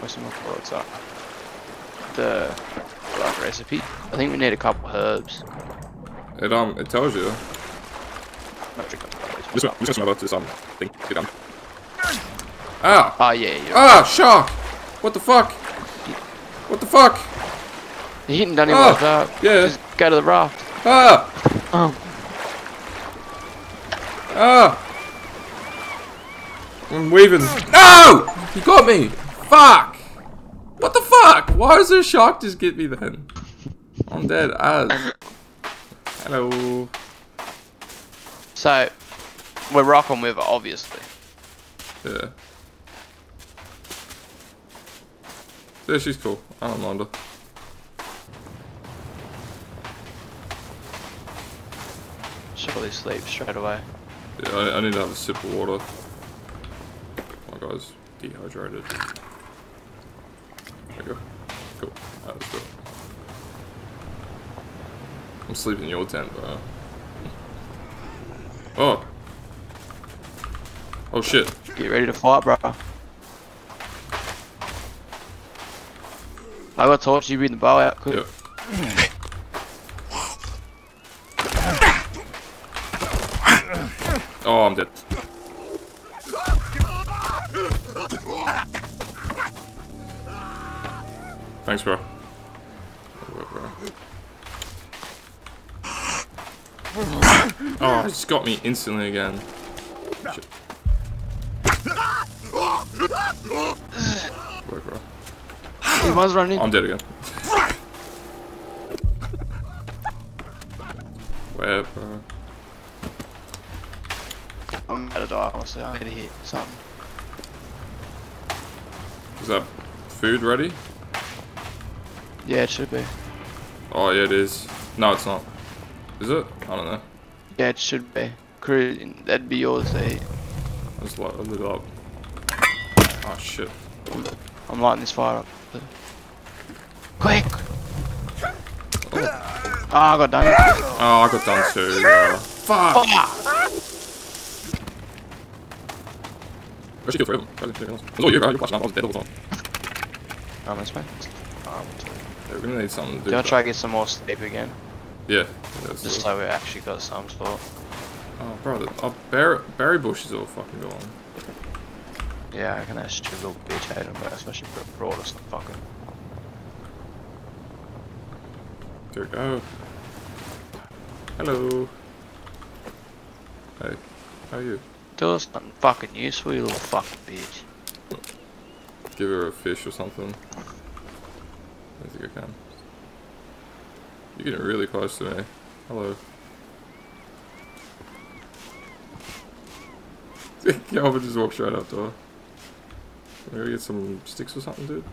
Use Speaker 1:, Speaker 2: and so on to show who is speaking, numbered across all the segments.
Speaker 1: what's my thoughts up? The like recipe. I think we need a couple herbs.
Speaker 2: It um it tells you.
Speaker 1: Not drink up the
Speaker 2: I'm just, just gonna swim some thing. Get done. Ah!
Speaker 1: Oh yeah, yeah.
Speaker 2: Ah! Shark! What the fuck? What the fuck?
Speaker 1: You hitting done him
Speaker 2: Oh,
Speaker 1: like that.
Speaker 2: yeah.
Speaker 1: Just go to the raft.
Speaker 2: Ah!
Speaker 1: Oh.
Speaker 2: Ah! I'm weaving. No! He got me! Fuck! What the fuck? Why does a shark just get me then? I'm dead as. Hello.
Speaker 1: So we're rocking with it, obviously.
Speaker 2: Yeah. Yeah, she's cool. I don't mind her.
Speaker 1: Surely sleep straight away.
Speaker 2: Yeah, I, I need to have a sip of water. My guy's dehydrated. There you go. Cool. That was good. I'm sleeping in your tent, bro. Oh. Oh shit.
Speaker 1: Get ready to fight, bro. I got a torch, you bring the bow out, quick.
Speaker 2: Yep. Oh, I'm dead. Thanks, bro. Oh, it just got me instantly again. Shit. Work, bro.
Speaker 1: You must run in.
Speaker 2: I'm dead again. Where, bro?
Speaker 1: I'm to die, honestly. I'm gonna hit something.
Speaker 2: Is that food ready?
Speaker 1: Yeah, it should be.
Speaker 2: Oh, yeah, it is. No, it's not. Is it? I don't know.
Speaker 1: Yeah, it should be. Crew, that'd be yours to eat.
Speaker 2: I just light, I lit it up. Oh, shit.
Speaker 1: I'm lighting this fire up. Quick! Oh, I got done.
Speaker 2: Oh, I got done too. Uh, fuck!
Speaker 1: Oh,
Speaker 2: I should kill three of them. Try to kill anyone else. It was all you, bro. You're flashing up. I was dead all the time.
Speaker 1: oh that's fine.
Speaker 2: Yeah, we're gonna need something to do. with
Speaker 1: try to get some more sleep again?
Speaker 2: that. Yeah.
Speaker 1: Just so we actually got some sort.
Speaker 2: Oh, bro. The, oh, berry, berry bush is all fucking gone.
Speaker 1: Yeah, I can actually little bitch hate him, but especially for a broad or something fucking.
Speaker 2: There we go. Hello. Hey. How are you?
Speaker 1: Do us something fucking useful, you little fucking bitch.
Speaker 2: Give her a fish or something. Can. You're getting really close to me. Hello. Kelvin just walks right up to her. Maybe get some sticks or something, dude.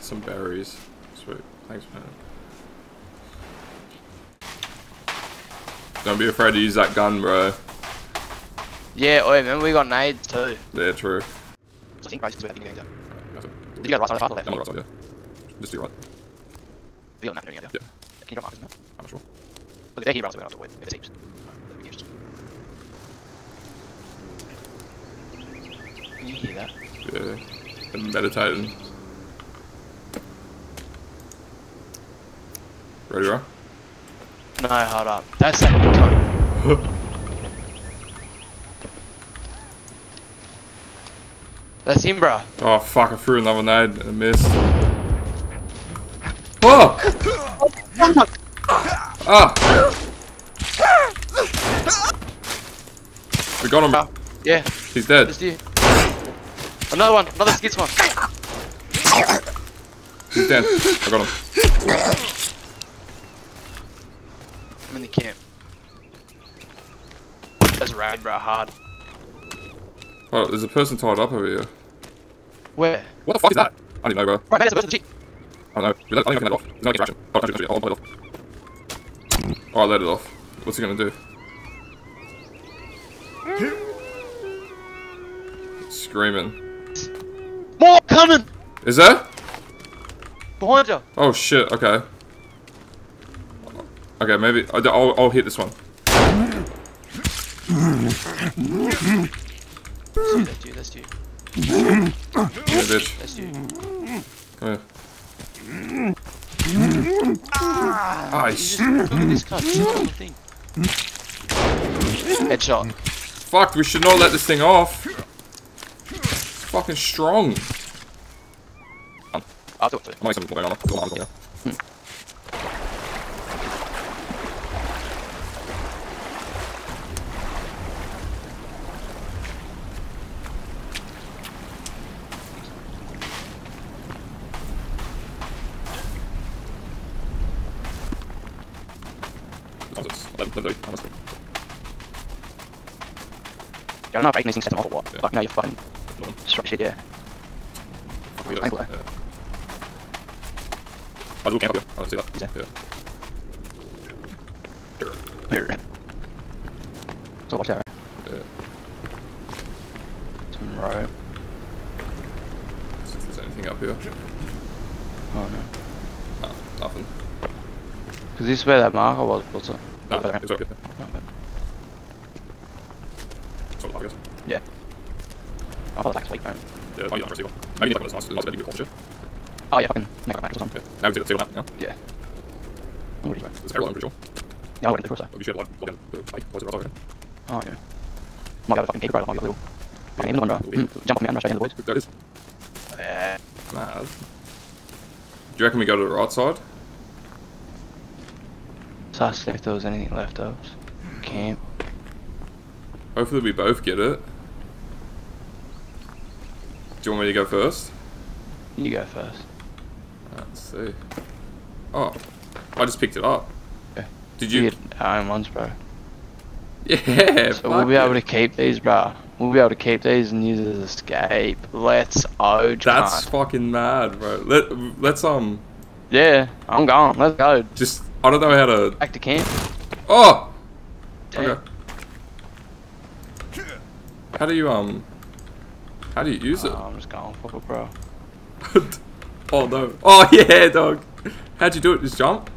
Speaker 2: Some berries. Sweet. Thanks, man. Don't be afraid to use that gun, bro.
Speaker 1: Yeah, oh, remember we got nades too.
Speaker 2: Yeah, true.
Speaker 1: I think guys, about thinking
Speaker 2: That's it.
Speaker 1: Did you go right side or left?
Speaker 2: I'm on the right side, yeah. Just do right.
Speaker 1: You got doing it,
Speaker 2: Yeah.
Speaker 1: Can you drop markers now?
Speaker 2: I'm not sure.
Speaker 1: Look, they're so we're not to wait. If it's heaps. That'd be interesting. Can you hear that?
Speaker 2: Yeah. And meditating. Ready, bro?
Speaker 1: No, hold up. That's that time. That's him, bro.
Speaker 2: Oh, fuck, I threw another nade and missed. Oh! Ah! We got him.
Speaker 1: Yeah,
Speaker 2: He's dead.
Speaker 1: just you. Another one, another skits one.
Speaker 2: He's dead. I got him.
Speaker 1: I'm in the camp. That's rad, bro. Hard.
Speaker 2: Oh, there's a person tied up over here.
Speaker 1: Where?
Speaker 2: What the fuck is that? I don't even know, bro.
Speaker 1: Right, that's a person cheat.
Speaker 2: I don't know. I don't think I can let it off. There's no interaction. Oh, don't do it. I'll let it off. Oh, I let it off. What's he gonna do? Screaming.
Speaker 1: More coming
Speaker 2: Is there?
Speaker 1: behind you.
Speaker 2: Oh shit, okay. Okay, maybe I'll, I'll, hit this one.
Speaker 1: That's you, that's you.
Speaker 2: Yeah, bitch.
Speaker 1: That's you.
Speaker 2: Come here. Ah, sh-
Speaker 1: look at this cut. Just the thing. Headshot.
Speaker 2: fuck, we should not let this thing off. It's fucking strong.
Speaker 1: I'll do it for you.
Speaker 2: I might have something going on. Go on, go on. Let- let- let- let- let-
Speaker 1: You're not breaking these things set off or what?
Speaker 2: Yeah.
Speaker 1: Like, no, you're fucking
Speaker 2: let- let-
Speaker 1: struck shit, yeah.
Speaker 2: let-
Speaker 1: Angle
Speaker 2: yeah. I'll do camp up here. I don't see that.
Speaker 1: Is there?
Speaker 2: Yeah.
Speaker 1: Here. So watch out.
Speaker 2: Yeah.
Speaker 1: Some rope.
Speaker 2: See if there's anything up here.
Speaker 1: Oh no.
Speaker 2: Nah, nothing.
Speaker 1: Because this is where that marker was, was it?
Speaker 2: Nah,
Speaker 1: Okay.
Speaker 2: it's okay.
Speaker 1: Okay.
Speaker 2: Sort of, I guess.
Speaker 1: Yeah. I thought it was like sleep, man.
Speaker 2: Yeah, might be on receiver. Maybe like one of those nice, nice bed you could shit.
Speaker 1: Oh yeah, fucking make a match or something.
Speaker 2: Yeah. Now we see the seal now. Yeah.
Speaker 1: Yeah. What do you
Speaker 2: It's airline, I'm pretty sure.
Speaker 1: Yeah, I went to the cruiser.
Speaker 2: But we should have like, log in. the- Like, what's it, Ross, okay?
Speaker 1: Oh yeah. Might be able to fucking it right, might be able to. Fucking even under. Mm, jump on me and rush into the woods.
Speaker 2: There it is.
Speaker 1: Yeah.
Speaker 2: Mad. Do you reckon we go to the right side?
Speaker 1: Asked if there was anything left of us. Camp.
Speaker 2: Hopefully we both get it. Do you want me to go first?
Speaker 1: You go first.
Speaker 2: Let's see. Oh, I just picked it up.
Speaker 1: Yeah.
Speaker 2: Did
Speaker 1: You
Speaker 2: you?
Speaker 1: get our own ones, bro.
Speaker 2: Yeah.
Speaker 1: So we'll be able to keep these, bro. We'll be able to keep these and use it as escape. Let's oh,
Speaker 2: That's fucking mad, bro. Let let's um
Speaker 1: Yeah, I'm gone. Let's go.
Speaker 2: just I don't know how to.
Speaker 1: Back to camp.
Speaker 2: Oh.
Speaker 1: Damn.
Speaker 2: Okay. How do you um? How do you use it?
Speaker 1: Oh, I'm just going for it, bro.
Speaker 2: oh no. Oh yeah, dog. How'd you do it? Just jump?